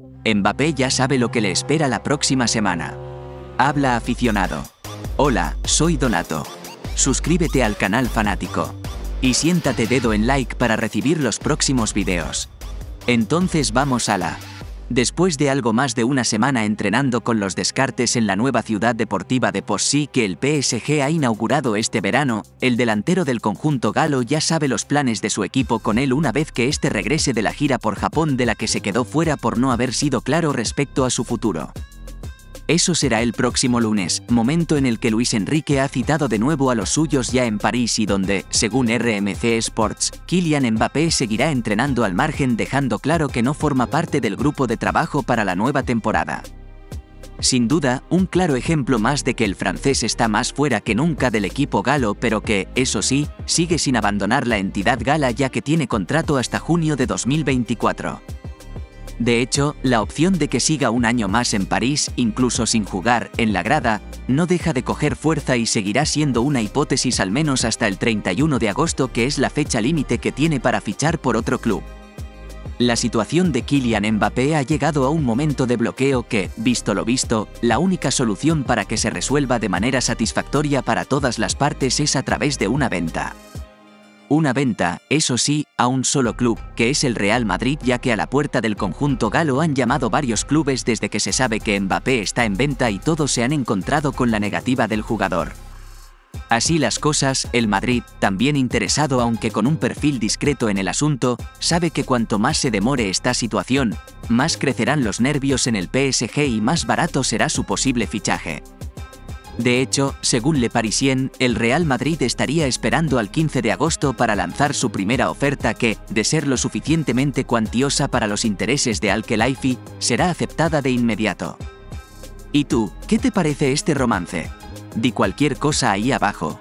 Mbappé ya sabe lo que le espera la próxima semana. Habla aficionado. Hola, soy Donato. Suscríbete al canal fanático. Y siéntate dedo en like para recibir los próximos videos. Entonces vamos a la... Después de algo más de una semana entrenando con los descartes en la nueva ciudad deportiva de Possy que el PSG ha inaugurado este verano, el delantero del conjunto galo ya sabe los planes de su equipo con él una vez que este regrese de la gira por Japón de la que se quedó fuera por no haber sido claro respecto a su futuro. Eso será el próximo lunes, momento en el que Luis Enrique ha citado de nuevo a los suyos ya en París y donde, según RMC Sports, Kylian Mbappé seguirá entrenando al margen dejando claro que no forma parte del grupo de trabajo para la nueva temporada. Sin duda, un claro ejemplo más de que el francés está más fuera que nunca del equipo galo, pero que, eso sí, sigue sin abandonar la entidad gala ya que tiene contrato hasta junio de 2024. De hecho, la opción de que siga un año más en París, incluso sin jugar, en la grada, no deja de coger fuerza y seguirá siendo una hipótesis al menos hasta el 31 de agosto que es la fecha límite que tiene para fichar por otro club. La situación de Kylian Mbappé ha llegado a un momento de bloqueo que, visto lo visto, la única solución para que se resuelva de manera satisfactoria para todas las partes es a través de una venta. Una venta, eso sí, a un solo club, que es el Real Madrid ya que a la puerta del conjunto galo han llamado varios clubes desde que se sabe que Mbappé está en venta y todos se han encontrado con la negativa del jugador. Así las cosas, el Madrid, también interesado aunque con un perfil discreto en el asunto, sabe que cuanto más se demore esta situación, más crecerán los nervios en el PSG y más barato será su posible fichaje. De hecho, según Le Parisien, el Real Madrid estaría esperando al 15 de agosto para lanzar su primera oferta que, de ser lo suficientemente cuantiosa para los intereses de Al-Khelaifi, será aceptada de inmediato. ¿Y tú, qué te parece este romance? Di cualquier cosa ahí abajo.